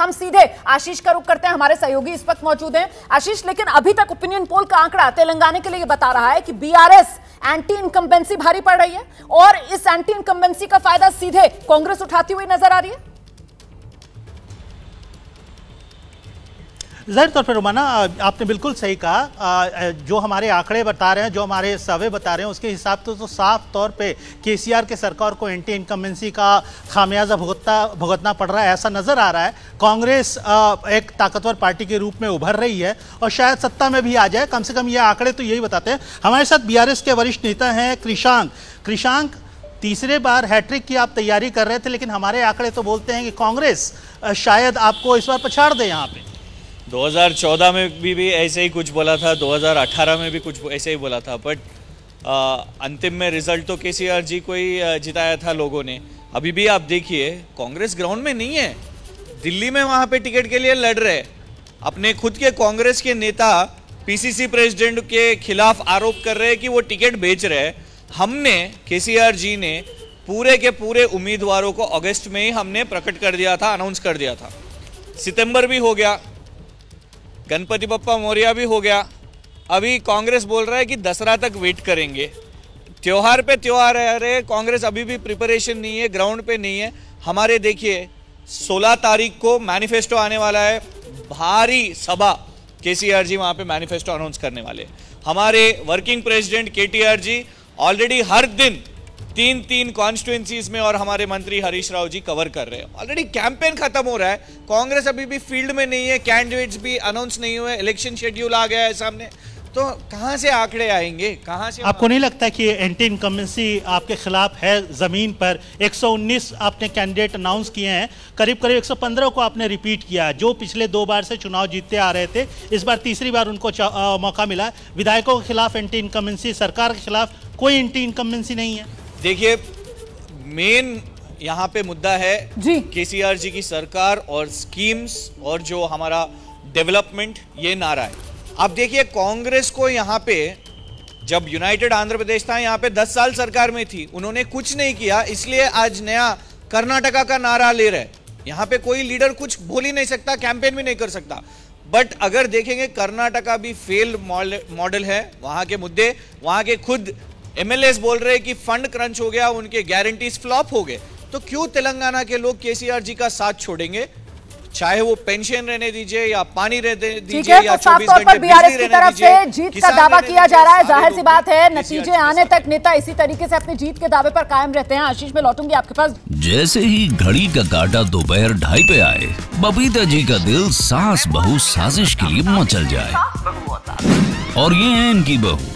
हम सीधे आशीष का रुख करते हैं, हमारे सहयोगी इस वक्त मौजूद हैं। आशीष, लेकिन अभी तक ओपिनियन पोल का आंकड़ा तेलंगाना के लिए बता रहा है कि बीआरएस एंटी इनकम्बेंसी भारी पड़ रही है और इस एंटी इनकम्बेंसी का फ़ायदा सीधे कांग्रेस उठाती हुई नज़र आ रही है। ज़ाहिर तौर पर रोमाना आपने बिल्कुल सही कहा। जो हमारे आंकड़े बता रहे हैं, जो हमारे सर्वे बता रहे हैं, उसके हिसाब से तो साफ़ तौर पे केसीआर के सरकार को एंटी इनकम्बेंसी का खामियाजा भुगतना भुगतना पड़ रहा है, ऐसा नज़र आ रहा है। कांग्रेस एक ताकतवर पार्टी के रूप में उभर रही है और शायद सत्ता में भी आ जाए। कम से कम ये आंकड़े तो यही बताते हैं। हमारे साथ बीआरएस के वरिष्ठ नेता हैं कृषांक कृषांक तीसरे बार हैट्रिक की आप तैयारी कर रहे थे, लेकिन हमारे आंकड़े तो बोलते हैं कि कांग्रेस शायद आपको इस बार पछाड़ दे यहाँ पे। 2014 में भी, भी ऐसे ही कुछ बोला था 2018 में भी कुछ ऐसे ही बोला था बट अंतिम में रिज़ल्ट तो के जी को ही जिताया था लोगों ने। अभी भी आप देखिए कांग्रेस ग्राउंड में नहीं है। दिल्ली में वहाँ पे टिकट के लिए लड़ रहे। अपने खुद के कांग्रेस के नेता पीसीसी प्रेसिडेंट के खिलाफ आरोप कर रहे हैं कि वो टिकट बेच रहे हैं। हमने के जी ने पूरे के पूरे उम्मीदवारों को अगस्त में ही हमने प्रकट कर दिया था अनाउंस कर दिया था। सितंबर भी हो गया। गणपति बप्पा मौर्य भी हो गया। अभी कांग्रेस बोल रहा है कि दसरा तक वेट करेंगे। त्यौहार पे त्यौहार है, अरे कांग्रेस अभी भी प्रिपरेशन नहीं है ग्राउंड पे नहीं है। हमारे देखिए 16 तारीख को मैनिफेस्टो आने वाला है। भारी सभा के जी वहाँ पे मैनिफेस्टो अनाउंस करने वाले हमारे वर्किंग प्रेसिडेंट के जी ऑलरेडी हर दिन तीन तीन कॉन्स्टिट्युएंसीज में और हमारे मंत्री हरीश राव जी कवर कर रहे हैं। ऑलरेडी कैंपेन खत्म हो रहा है। कांग्रेस अभी भी फ़ील्ड में नहीं है कैंडिडेट्स भी अनाउंस नहीं हुए इलेक्शन शेड्यूल आ गया है सामने। तो कहाँ से आंकड़े आएँगे? कहाँ से आपको नहीं लगता कि एंटी इनकम्बेंसी आपके खिलाफ है ज़मीन पर? 119 आपने कैंडिडेट अनाउंस किए हैं। करीब करीब 115 को आपने रिपीट किया जो पिछले दो बार से चुनाव जीतते आ रहे थे इस बार तीसरी बार उनको आ, मौका मिला विधायकों के खिलाफ एंटी इनकम्बेंसी सरकार के खिलाफ कोई एंटी इनकम्बेंसी नहीं है। देखिए मेन यहाँ पे मुद्दा है जी। केसीआर जी की सरकार और स्कीम्स और जो हमारा डेवलपमेंट ये नारा है। अब देखिए कांग्रेस को यहाँ पे जब यूनाइटेड आंध्र प्रदेश था यहाँ पे 10 साल सरकार में थी उन्होंने कुछ नहीं किया इसलिए आज नया कर्नाटका का नारा ले रहे यहाँ पे कोई लीडर कुछ बोल ही नहीं सकता कैंपेन भी नहीं कर सकता। बट अगर देखेंगे कर्नाटका भी फेल मॉडल है वहाँ के मुद्दे वहाँ के खुद एमएलए बोल रहे हैं कि फंड क्रंच हो गया उनके गारंटीज फ्लॉप हो गए। तो क्यों तेलंगाना के लोग केसीआर जी का साथ छोड़ेंगे? चाहे वो पेंशन रहने दीजिए या पानी रहने दीजिए या तो चौबीस घंटे बीआरएस की तरफ़ से जीत का दावा किया जा रहा है। ज़ाहिर सी बात है नतीजे आने तक नेता इसी तरीके से अपनी जीत के दावे पर कायम रहते हैं। आशीष में लौटूँगी आपके पास। जैसे ही घड़ी का काटा दोपहर ढाई पे आए बबीता जी का दिल सास बहू साजिश के लिए मचल जाए। और ये है इनकी बहू।